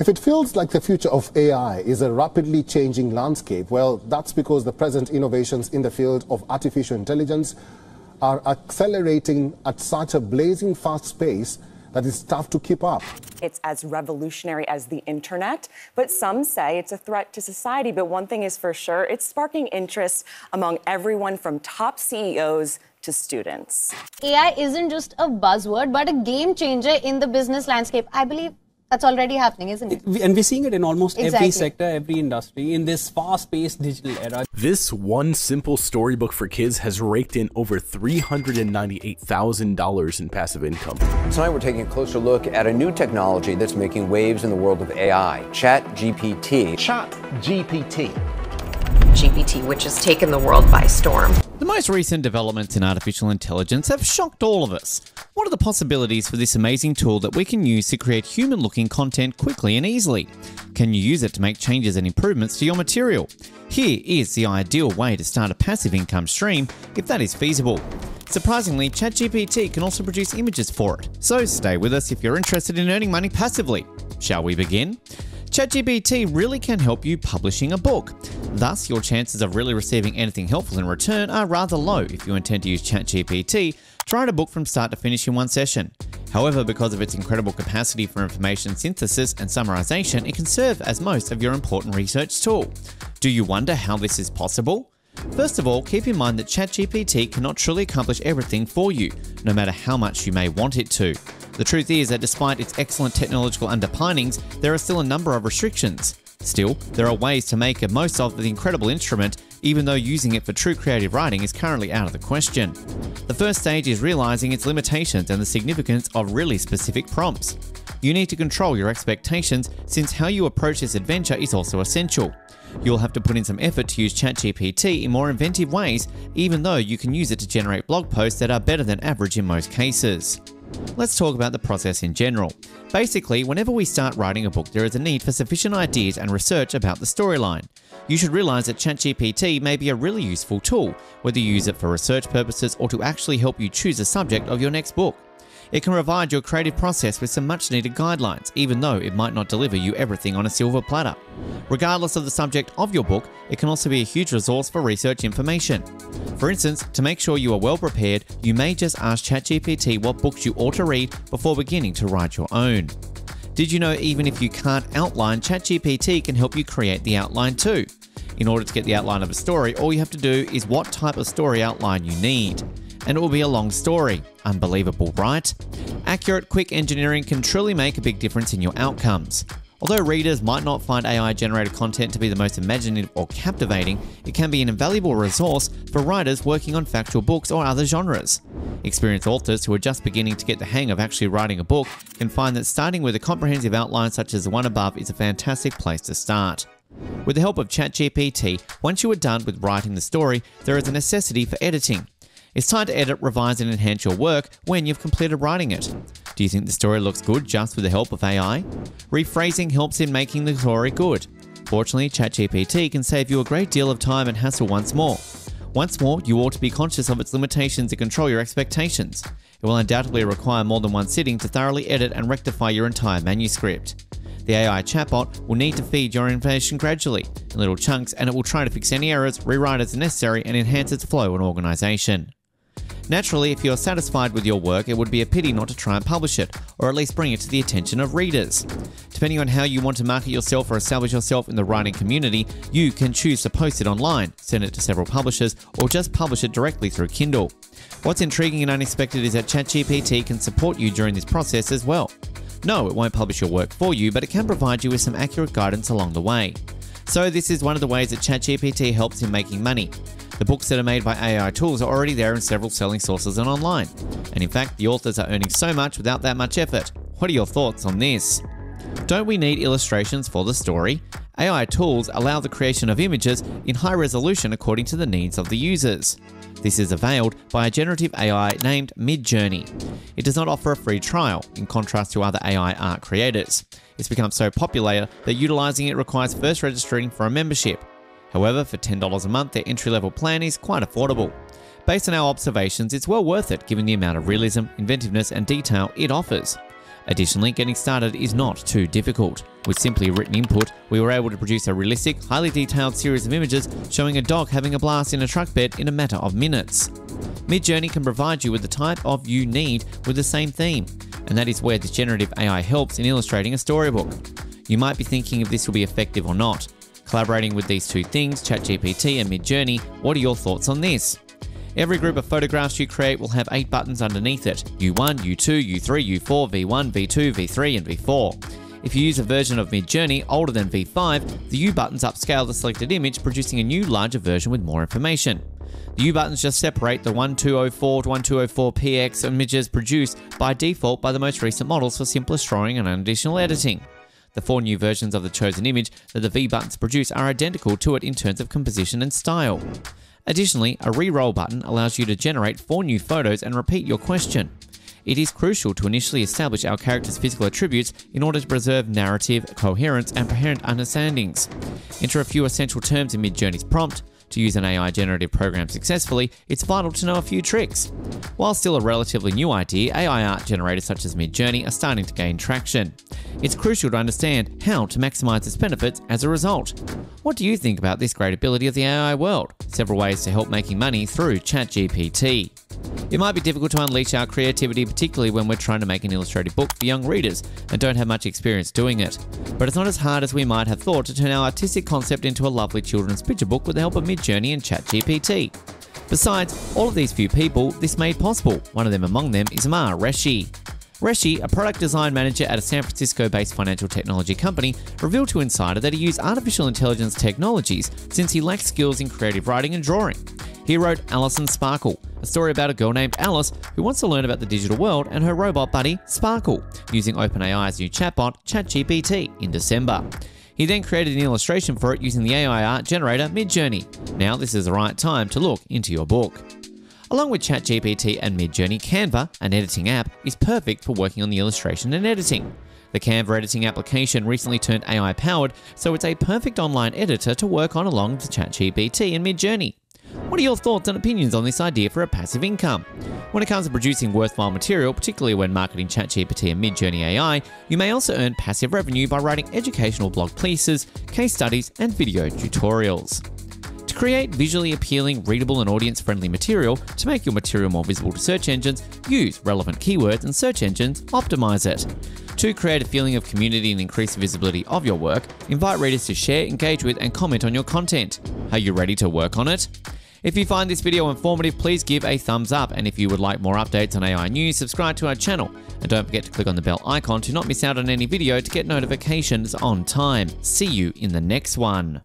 If it feels like the future of AI is a rapidly changing landscape, well, that's because the present innovations in the field of artificial intelligence are accelerating at such a blazing fast pace that it's tough to keep up. It's as revolutionary as the internet, but some say it's a threat to society. But one thing is for sure, it's sparking interest among everyone from top CEOs to students. AI isn't just a buzzword, but a game changer in the business landscape. I believe that's already happening, isn't it? And we're seeing it in almost Exactly. every sector, every industry in this fast paced digital era. This one simple storybook for kids has raked in over $398,000 in passive income. Tonight, we're taking a closer look at a new technology that's making waves in the world of AI ChatGPT. Chat GPT. GPT, which has taken the world by storm. The most recent developments in artificial intelligence have shocked all of us. What are the possibilities for this amazing tool that we can use to create human looking content quickly and easily? Can you use it to make changes and improvements to your material? Here is the ideal way to start a passive income stream if that is feasible. Surprisingly, ChatGPT can also produce images for it, so stay with us if you're interested in earning money passively. Shall we begin? ChatGPT really can help you publishing a book. Thus, your chances of really receiving anything helpful in return are rather low if you intend to use ChatGPT to book from start to finish in one session. However, because of its incredible capacity for information synthesis and summarization, it can serve as most of your important research tool. Do you wonder how this is possible? First of all, keep in mind that ChatGPT cannot truly accomplish everything for you, no matter how much you may want it to. The truth is that despite its excellent technological underpinnings, there are still a number of restrictions. Still, there are ways to make the most of the incredible instrument, even though using it for true creative writing is currently out of the question. The first stage is realizing its limitations and the significance of really specific prompts. You need to control your expectations since how you approach this adventure is also essential. You'll have to put in some effort to use ChatGPT in more inventive ways, even though you can use it to generate blog posts that are better than average in most cases. Let's talk about the process in general. Basically, whenever we start writing a book, there is a need for sufficient ideas and research about the storyline. You should realize that ChatGPT may be a really useful tool, whether you use it for research purposes or to actually help you choose the subject of your next book. It can provide your creative process with some much needed guidelines, even though it might not deliver you everything on a silver platter. Regardless of the subject of your book, it can also be a huge resource for research information. For instance, to make sure you are well prepared, you may just ask ChatGPT what books you ought to read before beginning to write your own. Did you know even if you can't outline, ChatGPT can help you create the outline too? In order to get the outline of a story, all you have to do is what type of story outline you need. And it will be a long story. Unbelievable, right? Accurate, quick engineering can truly make a big difference in your outcomes. Although readers might not find AI generated content to be the most imaginative or captivating, it can be an invaluable resource for writers working on factual books or other genres. Experienced authors who are just beginning to get the hang of actually writing a book can find that starting with a comprehensive outline such as the one above is a fantastic place to start. With the help of ChatGPT, once you are done with writing the story, there is a necessity for editing. It's time to edit, revise, and enhance your work when you've completed writing it. Do you think the story looks good just with the help of AI? Rephrasing helps in making the story good. Fortunately, ChatGPT can save you a great deal of time and hassle once more. Once more, you ought to be conscious of its limitations and control your expectations. It will undoubtedly require more than one sitting to thoroughly edit and rectify your entire manuscript. The AI chatbot will need to feed your information gradually, in little chunks, and it will try to fix any errors, rewrite as necessary, and enhance its flow and organization. Naturally, if you're satisfied with your work, it would be a pity not to try and publish it, or at least bring it to the attention of readers. Depending on how you want to market yourself or establish yourself in the writing community, you can choose to post it online, send it to several publishers, or just publish it directly through Kindle. What's intriguing and unexpected is that ChatGPT can support you during this process as well. No, it won't publish your work for you, but it can provide you with some accurate guidance along the way. So, this is one of the ways that ChatGPT helps in making money. The books that are made by AI tools are already there in several selling sources and online. And in fact, the authors are earning so much without that much effort. What are your thoughts on this? Don't we need illustrations for the story? AI tools allow the creation of images in high resolution according to the needs of the users. This is availed by a generative AI named Midjourney. It does not offer a free trial, in contrast to other AI art creators. It's become so popular that utilizing it requires first registering for a membership. However, for $10 a month, their entry level plan is quite affordable. Based on our observations, it's well worth it given the amount of realism, inventiveness, and detail it offers. Additionally, getting started is not too difficult. With simply written input, we were able to produce a realistic, highly detailed series of images showing a dog having a blast in a truck bed in a matter of minutes. Midjourney can provide you with the type of you need with the same theme, and that is where this generative AI helps in illustrating a storybook. You might be thinking if this will be effective or not. Collaborating with these two things, ChatGPT and Midjourney, what are your thoughts on this? Every group of photographs you create will have eight buttons underneath it U1, U2, U3, U4, V1, V2, V3, and V4. If you use a version of Midjourney older than V5, the U buttons upscale the selected image, producing a new, larger version with more information. The U buttons just separate the 1204 to 1204px images produced by default by the most recent models for simpler drawing and additional editing. The four new versions of the chosen image that the V buttons produce are identical to it in terms of composition and style. Additionally, a re-roll button allows you to generate four new photos and repeat your question. It is crucial to initially establish our character's physical attributes in order to preserve narrative, coherence, and coherent understandings. Enter a few essential terms in Midjourney's prompt, to use an AI generative program successfully, it's vital to know a few tricks. While still a relatively new idea, AI art generators such as Midjourney are starting to gain traction. It's crucial to understand how to maximize its benefits as a result. What do you think about this great ability of the AI world? Several ways to help making money through ChatGPT. It might be difficult to unleash our creativity, particularly when we're trying to make an illustrated book for young readers and don't have much experience doing it. But it's not as hard as we might have thought to turn our artistic concept into a lovely children's picture book with the help of Midjourney and ChatGPT. Besides, all of these few people, this made possible. One of them among them is Ammaar Reshi. Reshi, a product design manager at a San Francisco based financial technology company, revealed to Insider that he used artificial intelligence technologies since he lacked skills in creative writing and drawing. He wrote Alice and Sparkle, a story about a girl named Alice who wants to learn about the digital world and her robot buddy, Sparkle, using OpenAI's new chatbot, ChatGPT, in December. He then created an illustration for it using the AI art generator Midjourney. Now, this is the right time to look into your book. Along with ChatGPT and Midjourney, Canva, an editing app, is perfect for working on the illustration and editing. The Canva editing application recently turned AI powered, so it's a perfect online editor to work on along with ChatGPT and Midjourney. What are your thoughts and opinions on this idea for a passive income? When it comes to producing worthwhile material, particularly when marketing ChatGPT and Midjourney AI, you may also earn passive revenue by writing educational blog pieces, case studies, and video tutorials. Create visually appealing, readable, and audience friendly material to make your material more visible to search engines, use relevant keywords and search engines optimize it. To create a feeling of community and increase the visibility of your work, invite readers to share, engage with, and comment on your content. Are you ready to work on it? If you find this video informative, please give a thumbs up. And if you would like more updates on AI news, subscribe to our channel. And don't forget to click on the bell icon to not miss out on any video to get notifications on time. See you in the next one.